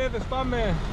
παιδες πάμε!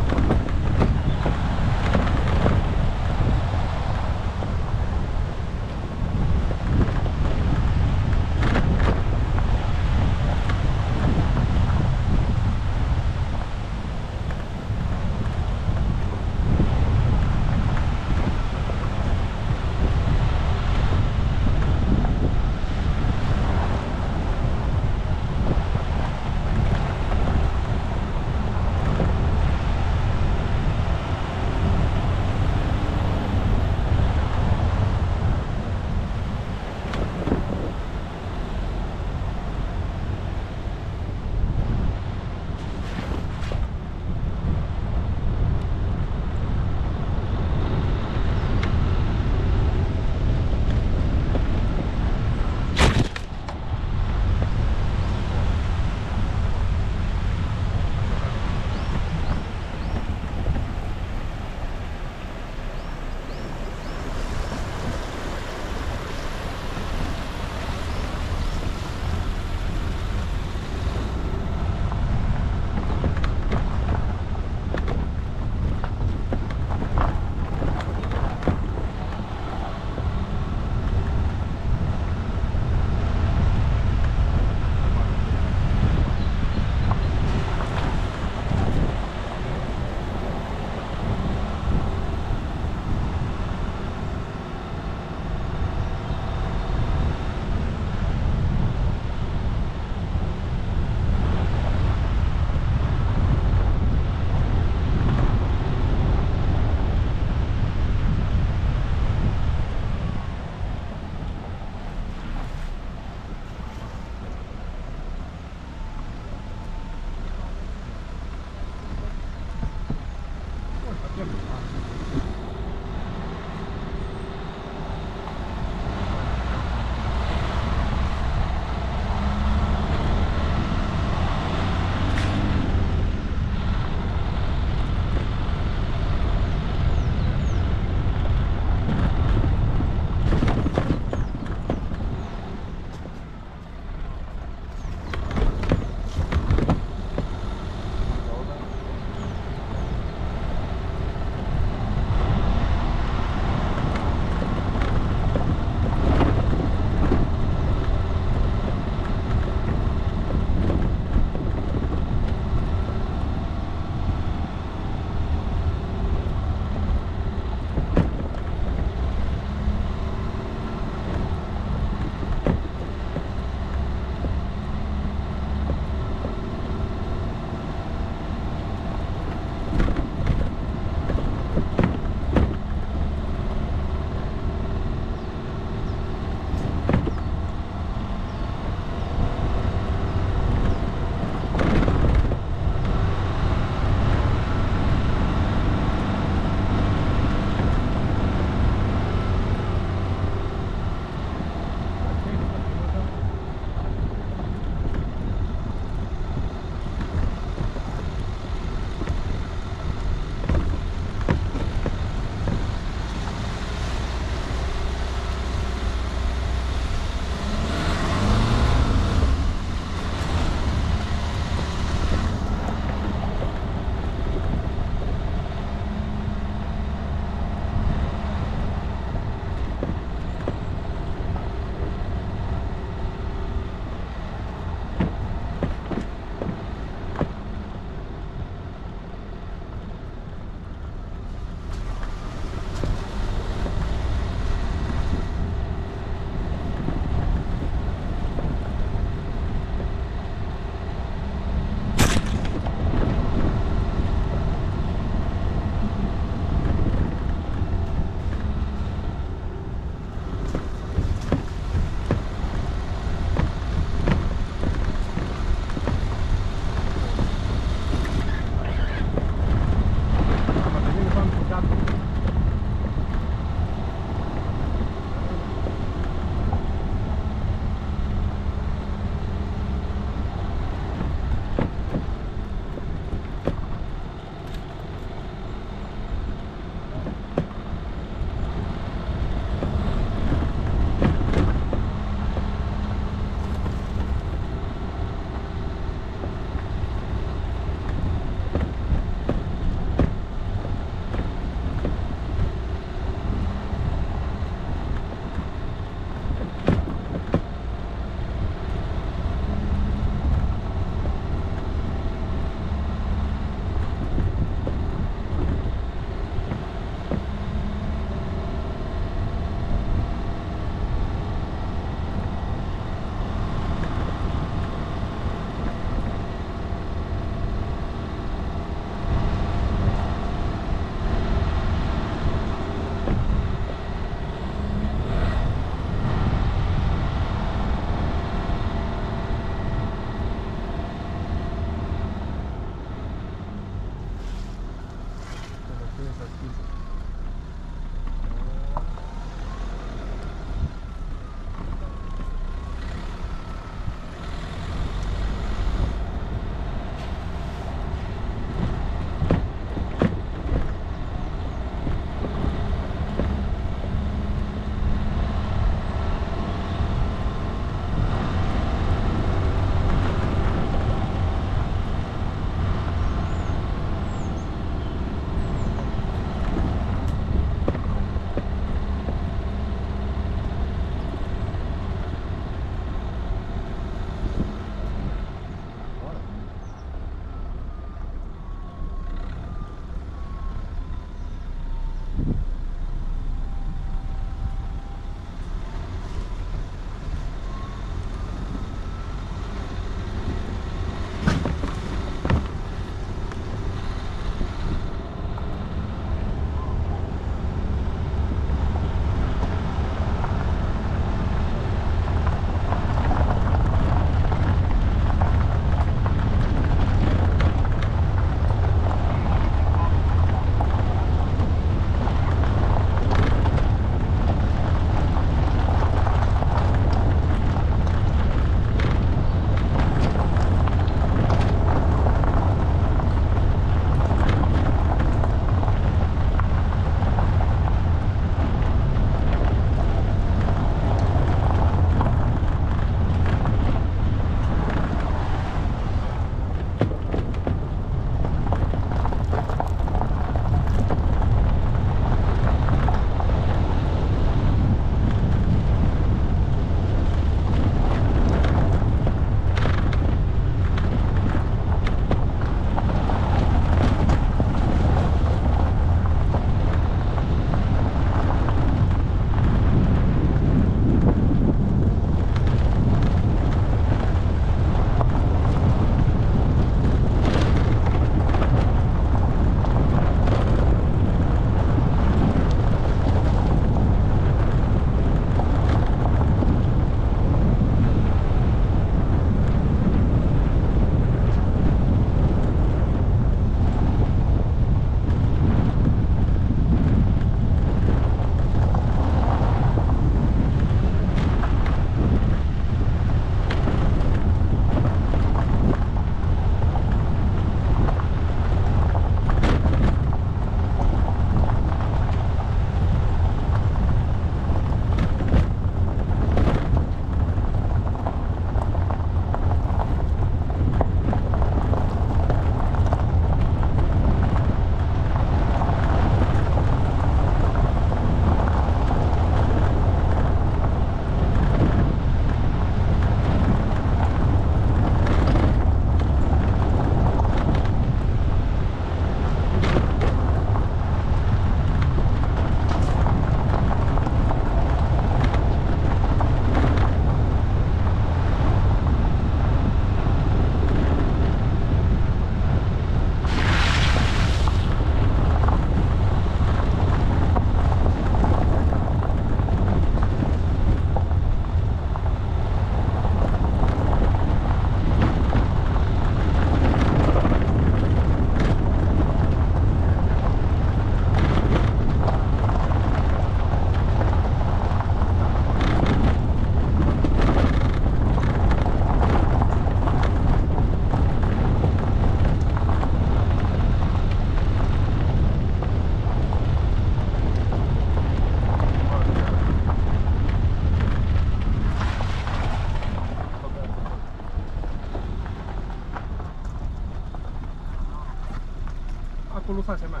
próxima semana.